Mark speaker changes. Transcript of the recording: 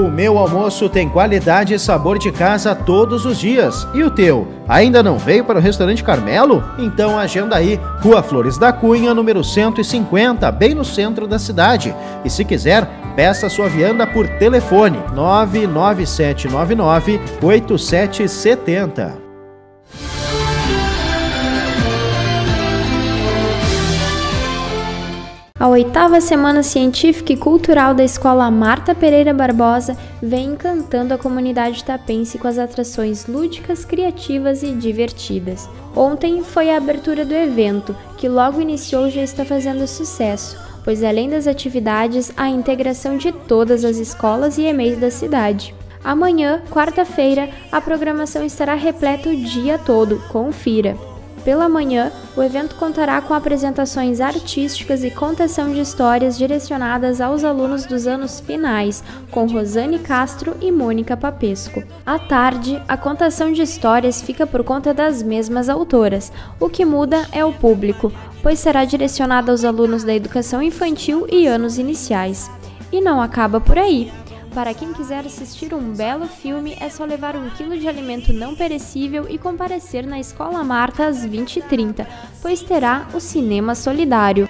Speaker 1: O meu almoço tem qualidade e sabor de casa todos os dias. E o teu? Ainda não veio para o restaurante Carmelo? Então agenda aí, Rua Flores da Cunha, número 150, bem no centro da cidade. E se quiser, peça sua vianda por telefone 99799 8770.
Speaker 2: A oitava Semana Científica e Cultural da Escola Marta Pereira Barbosa vem encantando a comunidade tapense com as atrações lúdicas, criativas e divertidas. Ontem foi a abertura do evento, que logo iniciou e já está fazendo sucesso, pois além das atividades, há a integração de todas as escolas e e-mails da cidade. Amanhã, quarta-feira, a programação estará repleta o dia todo, confira. Pela manhã, o evento contará com apresentações artísticas e contação de histórias direcionadas aos alunos dos anos finais, com Rosane Castro e Mônica Papesco. À tarde, a contação de histórias fica por conta das mesmas autoras. O que muda é o público, pois será direcionada aos alunos da educação infantil e anos iniciais. E não acaba por aí. Para quem quiser assistir um belo filme, é só levar um quilo de alimento não perecível e comparecer na Escola Marta às 20h30, pois terá o Cinema Solidário.